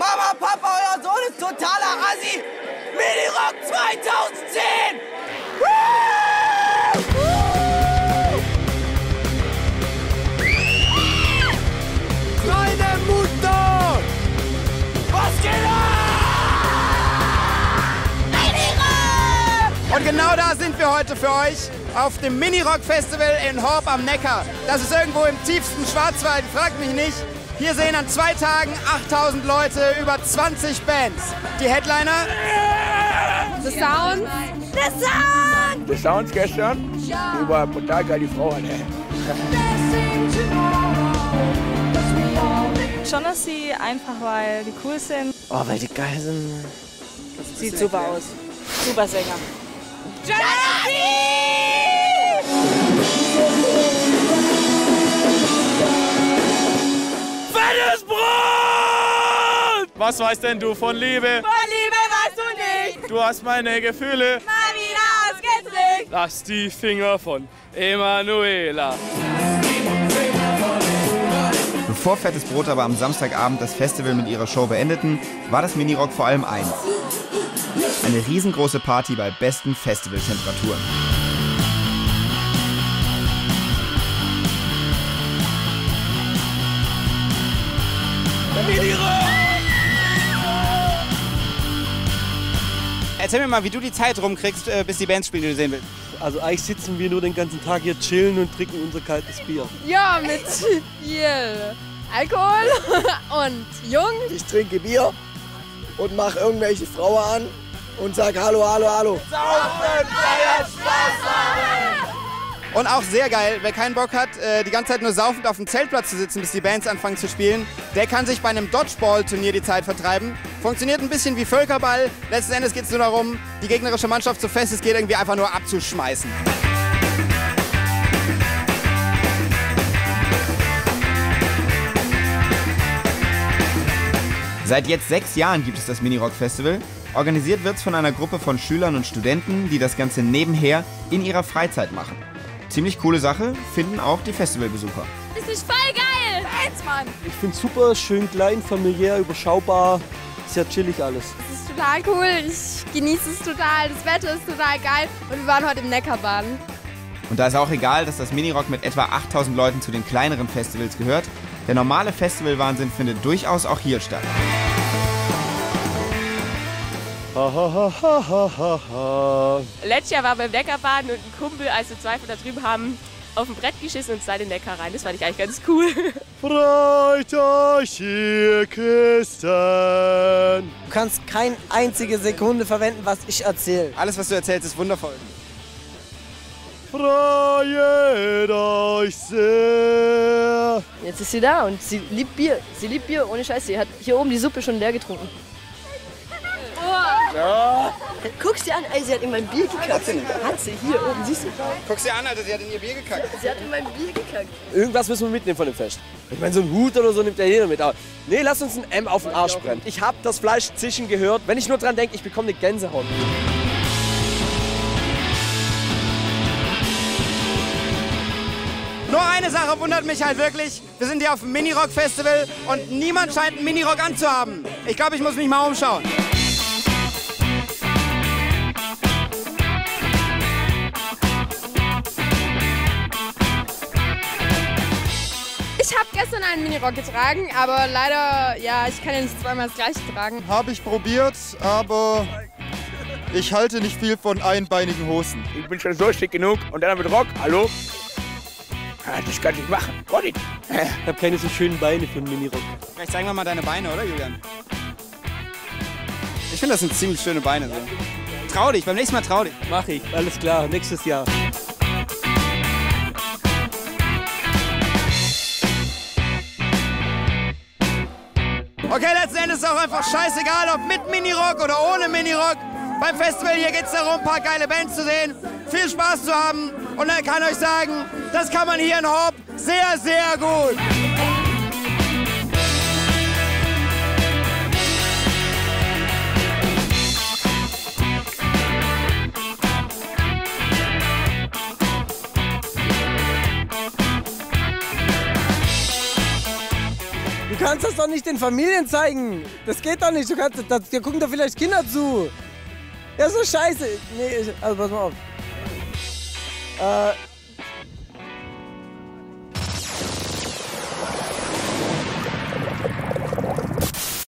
Mama, Papa, euer Sohn ist totaler Assi. Minirock 2010! Meine Mutter! Was geht ab? Und genau da sind wir heute für euch auf dem Mini-Rock Festival in Horb am Neckar. Das ist irgendwo im tiefsten Schwarzwald, fragt mich nicht. Hier sehen an zwei Tagen 8000 Leute, über 20 Bands. Die Headliner? The Sound. The Sound! The Sounds gestern, die war total geil, die Frau. Schon, dass sie einfach, weil die cool sind. Oh, weil die geil sind. Sieht super aus. Super Sänger. Fettes Was weißt denn du von Liebe? Von Liebe weißt du nicht. Du hast meine Gefühle. Mal wieder ausgedrückt. Lass die Finger von Emanuela. Bevor Fettes Brot aber am Samstagabend das Festival mit ihrer Show beendeten, war das Minirock vor allem eins. Eine riesengroße Party bei besten Festivaltemperaturen. Erzähl mir mal, wie du die Zeit rumkriegst, äh, bis die Bands spielen, die du sehen willst. Also eigentlich sitzen wir nur den ganzen Tag hier chillen und trinken unser kaltes Bier. Ja, mit viel Alkohol und jung. Ich trinke Bier und mache irgendwelche Frauen an und sag Hallo, Hallo, Hallo. Und auch sehr geil, wer keinen Bock hat, äh, die ganze Zeit nur saufend auf dem Zeltplatz zu sitzen, bis die Bands anfangen zu spielen, der kann sich bei einem Dodgeball-Turnier die Zeit vertreiben. Funktioniert ein bisschen wie Völkerball. Letzten Endes geht es nur darum, die gegnerische Mannschaft so fest es geht irgendwie einfach nur abzuschmeißen. Seit jetzt sechs Jahren gibt es das Minirock Festival. Organisiert wird es von einer Gruppe von Schülern und Studenten, die das Ganze nebenher in ihrer Freizeit machen. Ziemlich coole Sache, finden auch die Festivalbesucher. Das ist voll geil. Eins, Mann. Ich finde super, schön klein, familiär, überschaubar. Sehr chillig alles. Das ist total cool. Ich genieße es total. Das Wetter ist total geil. Und wir waren heute im Neckarbaden. Und da ist auch egal, dass das Minirock mit etwa 8000 Leuten zu den kleineren Festivals gehört. Der normale Festivalwahnsinn findet durchaus auch hier statt. Letztes Jahr war beim Neckarbaden und ein Kumpel, als wir zwei von da drüben haben, auf dem Brett geschissen und sei den Neckar rein. Das fand ich eigentlich ganz cool. Freut euch, ihr Christen. Du kannst keine einzige Sekunde verwenden, was ich erzähle. Alles, was du erzählst, ist wundervoll. Freut euch sehr. Jetzt ist sie da und sie liebt Bier. Sie liebt Bier, ohne Scheiß. Sie hat hier oben die Suppe schon leer getrunken. Guck sie an, ey, sie hat in mein Bier gekackt. Hat sie nicht? Hat sie, hier oben, siehst du? Guck sie an, Alter, sie hat in ihr Bier gekackt. Sie hat in mein Bier gekackt. Irgendwas müssen wir mitnehmen von dem Fest. Ich meine, so ein Hut oder so nimmt ja jeder mit. Aber nee, lass uns ein M auf den Arsch brennen. Ich hab das Fleisch zischen gehört. Wenn ich nur dran denke, ich bekomme eine Gänsehaut. Nur eine Sache wundert mich halt wirklich. Wir sind hier auf dem Minirock-Festival und niemand scheint einen Minirock anzuhaben. Ich glaube, ich muss mich mal umschauen. Ich habe gestern einen Minirock getragen, aber leider, ja, ich kann ja nicht zweimal das gleiche tragen. Habe ich probiert, aber ich halte nicht viel von einbeinigen Hosen. Ich bin schon so schick genug und dann mit Rock, hallo? Ah, Das kann ich machen. Gott, ich- Ich habe keine so schönen Beine für einen Minirock. Vielleicht zeigen wir mal deine Beine, oder Julian? Ich finde, das sind ziemlich schöne Beine. So. Trau dich, beim nächsten Mal trau dich. Mach ich, alles klar, nächstes Jahr. Okay, letzten Endes ist auch einfach scheißegal, ob mit Minirock oder ohne Minirock. Beim Festival hier geht es darum, ein paar geile Bands zu sehen, viel Spaß zu haben. Und er kann euch sagen, das kann man hier in Horb sehr, sehr gut. Kannst das doch nicht den Familien zeigen. Das geht doch nicht. Du kannst, das, da gucken doch vielleicht Kinder zu. Ja, so scheiße. Nee, also pass mal auf. Äh,